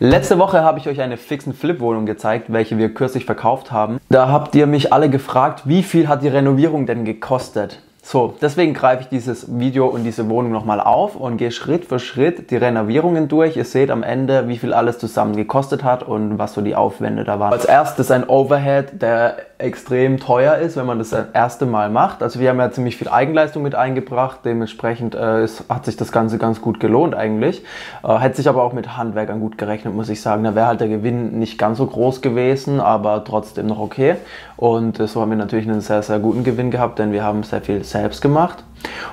Letzte Woche habe ich euch eine fixen Flip-Wohnung gezeigt, welche wir kürzlich verkauft haben. Da habt ihr mich alle gefragt, wie viel hat die Renovierung denn gekostet? So, deswegen greife ich dieses Video und diese Wohnung nochmal auf und gehe Schritt für Schritt die Renovierungen durch. Ihr seht am Ende, wie viel alles zusammen gekostet hat und was so die Aufwände da waren. Als erstes ein Overhead, der extrem teuer ist, wenn man das, erste Mal macht. Also wir haben ja ziemlich viel Eigenleistung mit eingebracht, dementsprechend äh, ist, hat sich das Ganze ganz gut gelohnt eigentlich. Äh, hätte sich aber auch mit Handwerkern gut gerechnet, muss ich sagen. Da wäre halt der Gewinn nicht ganz so groß gewesen, aber trotzdem noch okay. Und äh, so haben wir natürlich einen sehr, sehr guten Gewinn gehabt, denn wir haben sehr viel selbst gemacht.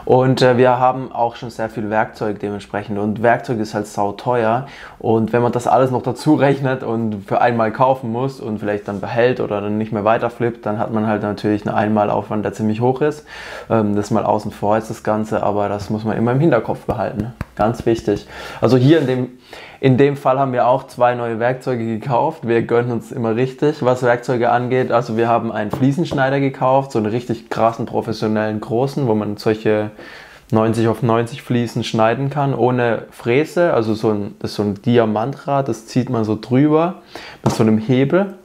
Und äh, wir haben auch schon sehr viel Werkzeug dementsprechend. Und Werkzeug ist halt sau teuer. Und wenn man das alles noch dazu rechnet und für einmal kaufen muss und vielleicht dann behält oder dann nicht mehr weiterflippt, dann hat man halt natürlich einen Einmalaufwand, der ziemlich hoch ist. Ähm, das mal außen vor ist das Ganze, aber das muss man immer im Hinterkopf behalten. Ganz wichtig. Also hier in dem, in dem Fall haben wir auch zwei neue Werkzeuge gekauft. Wir gönnen uns immer richtig, was Werkzeuge angeht. Also wir haben einen Fliesenschneider gekauft, so einen richtig krassen professionellen großen, wo man solche 90 auf 90 Fliesen schneiden kann, ohne Fräse. Also so ein, das ist so ein Diamantrad, das zieht man so drüber mit so einem Hebel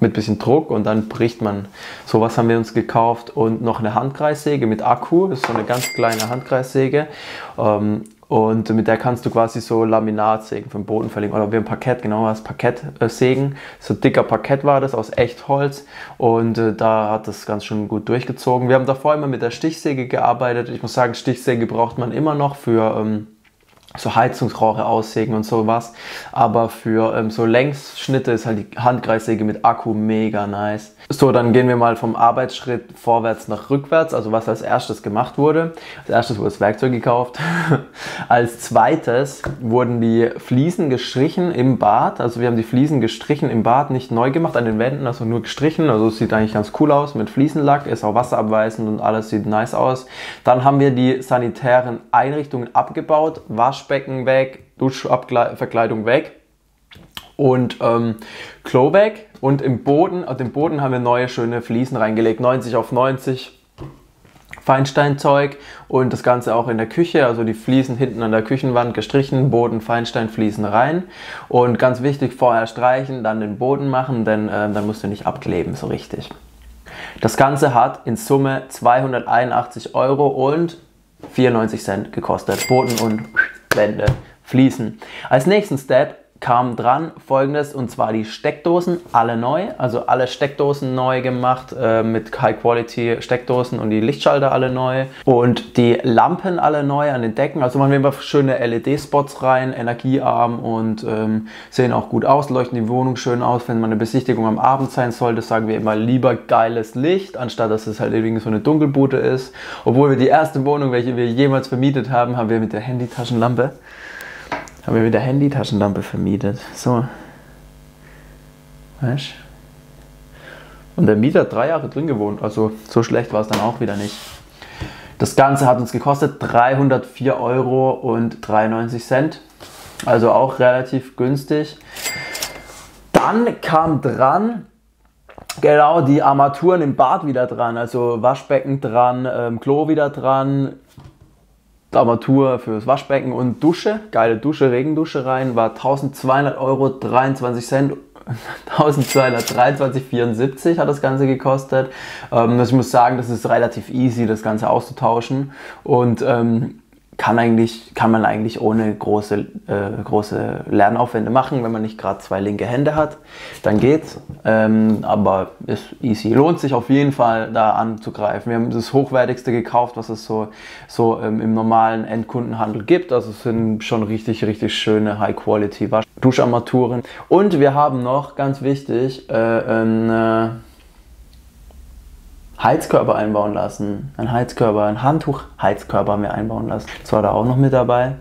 mit bisschen Druck und dann bricht man. Sowas haben wir uns gekauft und noch eine Handkreissäge mit Akku. Das ist so eine ganz kleine Handkreissäge. Ähm, und mit der kannst du quasi so Laminat sägen vom Boden verlegen. Oder wie ein Parkett, genau was Parkett äh, sägen. So dicker Parkett war das aus Echtholz. Und äh, da hat das ganz schön gut durchgezogen. Wir haben davor immer mit der Stichsäge gearbeitet. Ich muss sagen, Stichsäge braucht man immer noch für. Ähm, so Heizungsrohre aussägen und sowas. Aber für ähm, so Längsschnitte ist halt die Handkreissäge mit Akku mega nice. So, dann gehen wir mal vom Arbeitsschritt vorwärts nach rückwärts, also was als erstes gemacht wurde. Als erstes wurde das Werkzeug gekauft. als zweites wurden die Fliesen gestrichen im Bad. Also wir haben die Fliesen gestrichen im Bad, nicht neu gemacht an den Wänden, also nur gestrichen. Also es sieht eigentlich ganz cool aus mit Fliesenlack, ist auch wasserabweisend und alles sieht nice aus. Dann haben wir die sanitären Einrichtungen abgebaut, Waschbecken weg, Duschverkleidung weg und ähm, Klo weg. Und im Boden, auf dem Boden haben wir neue schöne Fliesen reingelegt, 90 auf 90. Feinsteinzeug und das Ganze auch in der Küche, also die Fliesen hinten an der Küchenwand gestrichen, Boden Feinsteinfliesen rein und ganz wichtig, vorher streichen, dann den Boden machen, denn äh, dann musst du nicht abkleben so richtig. Das Ganze hat in Summe 281 Euro und 94 Cent gekostet. Boden und Wände, Fliesen. Als nächsten Step kam dran folgendes und zwar die Steckdosen, alle neu, also alle Steckdosen neu gemacht äh, mit High Quality Steckdosen und die Lichtschalter alle neu und die Lampen alle neu an den Decken. Also man einfach schöne LED-Spots rein, energiearm und ähm, sehen auch gut aus, leuchten die Wohnung schön aus. Wenn man eine Besichtigung am Abend sein sollte, sagen wir immer lieber geiles Licht, anstatt dass es halt irgendwie so eine Dunkelbute ist. Obwohl wir die erste Wohnung, welche wir jemals vermietet haben, haben wir mit der Handytaschenlampe haben wir wieder Handy-Taschenlampe vermietet. So. Weißt Und der Mieter hat drei Jahre drin gewohnt. Also so schlecht war es dann auch wieder nicht. Das Ganze hat uns gekostet 304 Euro und 93 Cent. Also auch relativ günstig. Dann kam dran genau die Armaturen im Bad wieder dran. Also Waschbecken dran, ähm, Klo wieder dran, Armatur fürs Waschbecken und Dusche, geile Dusche, Regendusche rein, war 1200 Euro 23 Cent 1223,74 hat das Ganze gekostet. Ähm, ich muss sagen, das ist relativ easy, das Ganze auszutauschen. Und ähm, kann, eigentlich, kann man eigentlich ohne große, äh, große Lernaufwände machen, wenn man nicht gerade zwei linke Hände hat. Dann geht's. Ähm, aber ist easy. Lohnt sich auf jeden Fall da anzugreifen. Wir haben das hochwertigste gekauft, was es so, so ähm, im normalen Endkundenhandel gibt. Also es sind schon richtig, richtig schöne High-Quality Duscharmaturen. Und wir haben noch, ganz wichtig, äh, äh, Heizkörper einbauen lassen. Ein Heizkörper, ein Handtuch-Heizkörper haben wir einbauen lassen. Das war da auch noch mit dabei.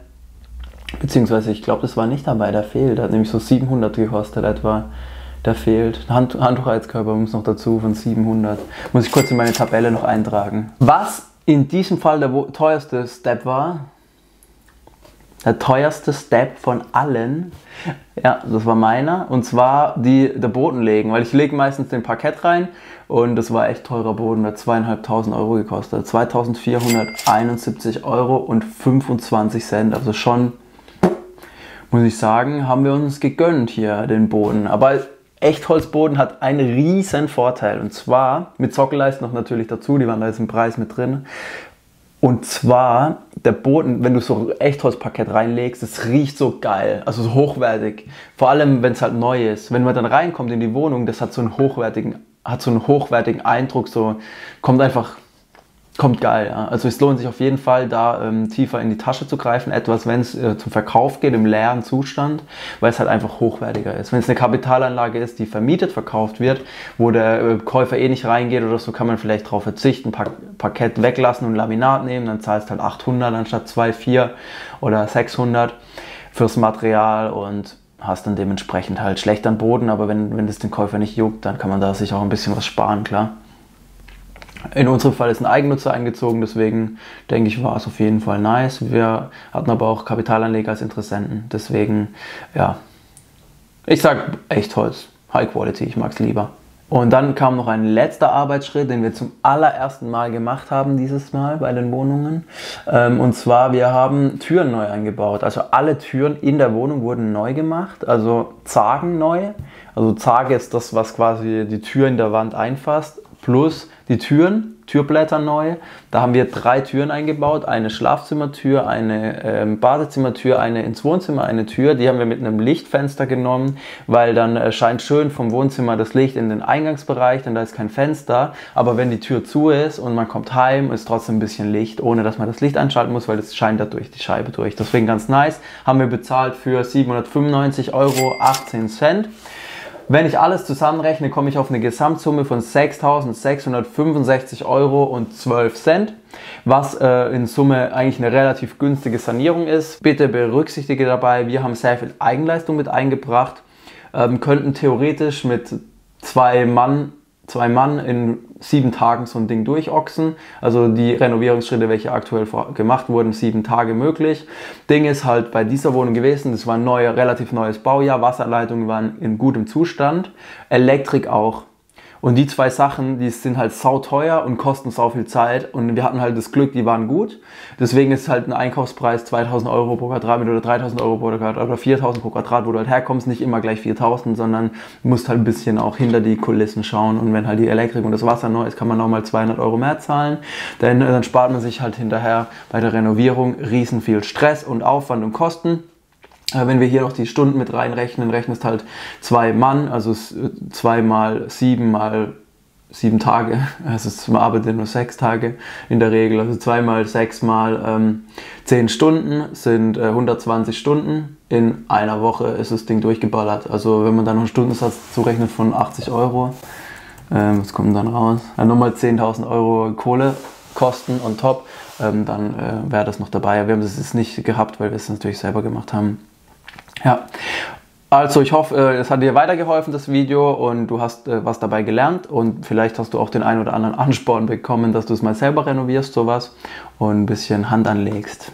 Beziehungsweise, ich glaube, das war nicht dabei, der fehlt. Der hat nämlich so 700 gekostet etwa. Der fehlt. Hand, Handtuchheizkörper muss noch dazu von 700. Muss ich kurz in meine Tabelle noch eintragen. Was in diesem Fall der teuerste Step war, der teuerste Step von allen, ja, das war meiner, und zwar die, der Boden legen, weil ich lege meistens den Parkett rein. Und das war echt teurer Boden, der zweieinhalbtausend Euro gekostet, 2471 Euro und 25 Cent, also schon muss ich sagen, haben wir uns gegönnt hier den Boden. Aber Echtholzboden hat einen riesen Vorteil. Und zwar mit Sockelleisten noch natürlich dazu, die waren da jetzt im Preis mit drin. Und zwar der Boden, wenn du so Echtholzparkett reinlegst, das riecht so geil, also so hochwertig. Vor allem, wenn es halt neu ist. Wenn man dann reinkommt in die Wohnung, das hat so einen hochwertigen, hat so einen hochwertigen Eindruck, so kommt einfach kommt geil. Ja. Also es lohnt sich auf jeden Fall, da ähm, tiefer in die Tasche zu greifen. Etwas, wenn es äh, zum Verkauf geht, im leeren Zustand, weil es halt einfach hochwertiger ist. Wenn es eine Kapitalanlage ist, die vermietet verkauft wird, wo der äh, Käufer eh nicht reingeht oder so, kann man vielleicht darauf verzichten, Par Parkett weglassen und Laminat nehmen. Dann zahlst halt 800 anstatt 2, 4 oder 600 fürs Material und hast dann dementsprechend halt schlechteren Boden. Aber wenn, wenn das den Käufer nicht juckt, dann kann man da sich auch ein bisschen was sparen, klar. In unserem Fall ist ein Eigennutzer eingezogen, deswegen denke ich, war es auf jeden Fall nice. Wir hatten aber auch Kapitalanleger als Interessenten, deswegen, ja, ich sag echt Holz, High Quality, ich mag es lieber. Und dann kam noch ein letzter Arbeitsschritt, den wir zum allerersten Mal gemacht haben dieses Mal bei den Wohnungen. Ähm, und zwar, wir haben Türen neu eingebaut. Also alle Türen in der Wohnung wurden neu gemacht, also Zagen neu. Also Zage ist das, was quasi die Tür in der Wand einfasst, plus die Türen, Türblätter neu. Da haben wir drei Türen eingebaut, eine Schlafzimmertür, eine ähm, Badezimmertür, eine ins Wohnzimmer, eine Tür. Die haben wir mit einem Lichtfenster genommen, weil dann äh, scheint schön vom Wohnzimmer das Licht in den Eingangsbereich, denn da ist kein Fenster. Aber wenn die Tür zu ist und man kommt heim, ist trotzdem ein bisschen Licht, ohne dass man das Licht einschalten muss, weil es scheint da durch die Scheibe durch. Deswegen ganz nice. Haben wir bezahlt für 795 Euro 18 Cent. Wenn ich alles zusammenrechne, komme ich auf eine Gesamtsumme von 6.665 Euro und 12 Cent, was äh, in Summe eigentlich eine relativ günstige Sanierung ist. Bitte berücksichtige dabei, wir haben sehr viel Eigenleistung mit eingebracht, ähm, könnten theoretisch mit zwei Mann zwei Mann in sieben Tagen so ein Ding durchochsen. Also die Renovierungsschritte, welche aktuell gemacht wurden, sieben Tage möglich. Ding ist halt bei dieser Wohnung gewesen, das war ein neuer, relativ neues Baujahr, Wasserleitungen waren in gutem Zustand, Elektrik auch. Und die zwei Sachen, die sind halt sauteuer und kosten sau viel Zeit. Und wir hatten halt das Glück, die waren gut. Deswegen ist halt ein Einkaufspreis 2000 Euro pro Quadratmeter oder 3000 Euro pro Quadratmeter oder 4000 pro Quadrat, wo du halt herkommst, nicht immer gleich 4000, sondern musst halt ein bisschen auch hinter die Kulissen schauen. Und wenn halt die Elektrik und das Wasser neu ist, kann man nochmal 200 Euro mehr zahlen. Denn äh, dann spart man sich halt hinterher bei der Renovierung riesen viel Stress und Aufwand und Kosten. Äh, wenn wir hier noch die Stunden mit reinrechnen, rechnest halt zwei Mann, also zwei mal sieben mal sieben Tage, also man arbeitet nur sechs Tage in der Regel, also zwei mal sechs mal ähm, zehn Stunden sind äh, 120 Stunden. In einer Woche ist das Ding durchgeballert. Also wenn man dann noch einen Stundensatz zurechnet von 80 Euro, ähm, was kommt dann raus? Ja, nochmal 10.000 Euro Kohlekosten on top, ähm, dann äh, wäre das noch dabei. Wir haben es jetzt nicht gehabt, weil wir es natürlich selber gemacht haben. Ja, also ich hoffe, äh, es hat dir weitergeholfen, das Video, und du hast äh, was dabei gelernt und vielleicht hast du auch den einen oder anderen Ansporn bekommen, dass du es mal selber renovierst, sowas, und ein bisschen Hand anlegst.